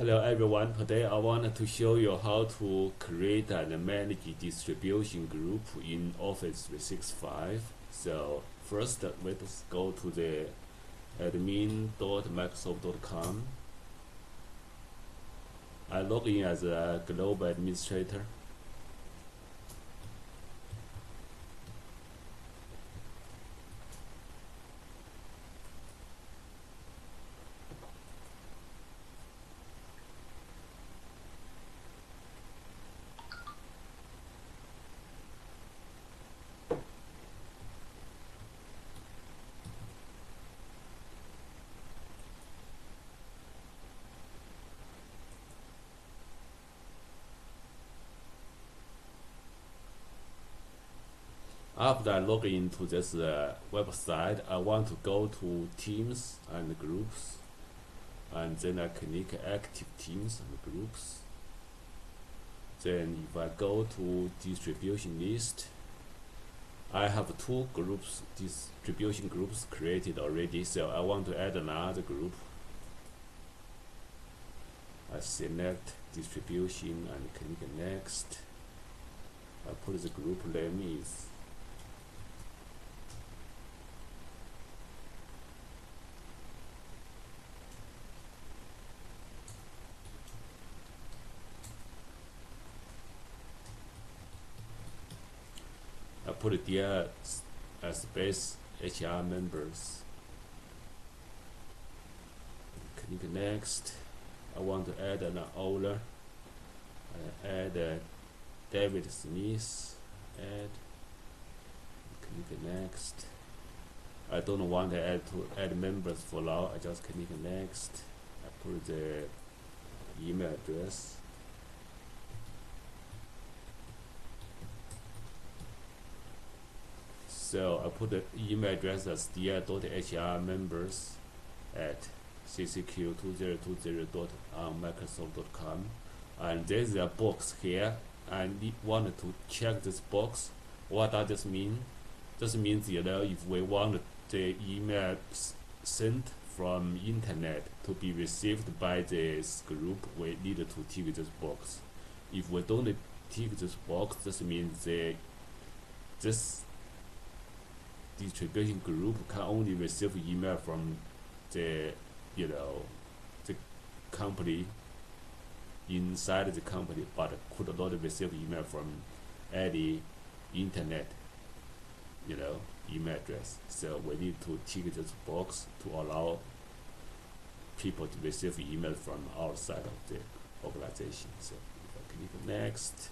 Hello everyone, today I wanted to show you how to create and manage distribution group in Office 365. So first let's go to the admin.microsoft.com. I log in as a global administrator. After I log into this uh, website, I want to go to Teams and Groups, and then I click Active Teams and Groups. Then if I go to Distribution List, I have two groups, distribution groups created already, so I want to add another group. I select distribution and click next. I put the group name is put dear uh, space HR members. Click next. I want to add an owner. I add uh, David Smith. Add. Click next. I don't want to add to add members for now. I just click next. I put the email address. So I put the email address as dear.hr members at ccq2020.microsoft.com and there's a box here I need wanted to check this box what does this mean? This means you know if we want the email sent from internet to be received by this group we need to tick this box. If we don't tick this box this means the this distribution group can only receive email from the you know the company inside the company but could not receive email from any internet you know email address. So we need to tick this box to allow people to receive email from outside of the organization. So if I click next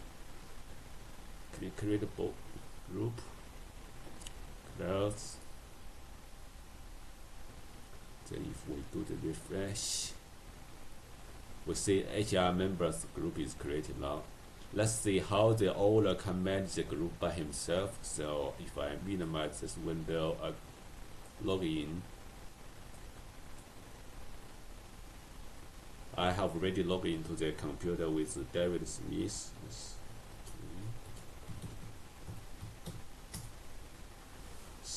click create a group close then if we do the refresh. We see HR members group is created now. Let's see how the owner can manage the group by himself. So if I minimize this window I log in. I have already logged into the computer with David Smith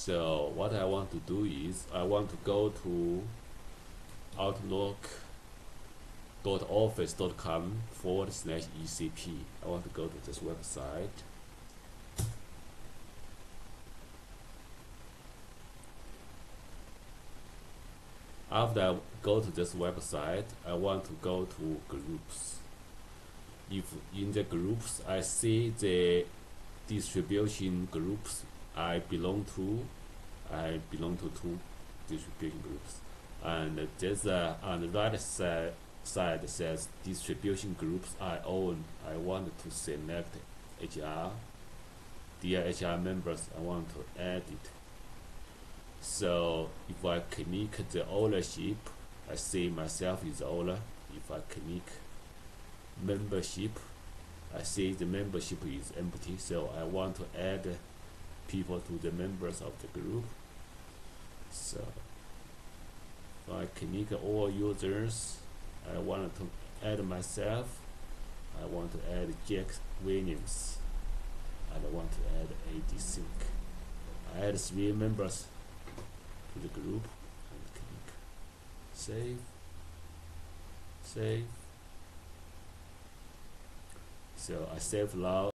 So what I want to do is I want to go to outlook.office.com forward slash ECP. I want to go to this website. After I go to this website, I want to go to groups. If in the groups I see the distribution groups I belong to, I belong to two distribution groups. And there's a, on the right side, side says distribution groups I own. I want to select HR. Dear HR members, I want to add it. So if I click the ownership, I see myself is owner. If I click membership, I see the membership is empty. So I want to add people to the members of the group. So I click all users, I want to add myself. I want to add Jack Williams. I want to add AD Sync. I add three members to the group and click save, save, So I save now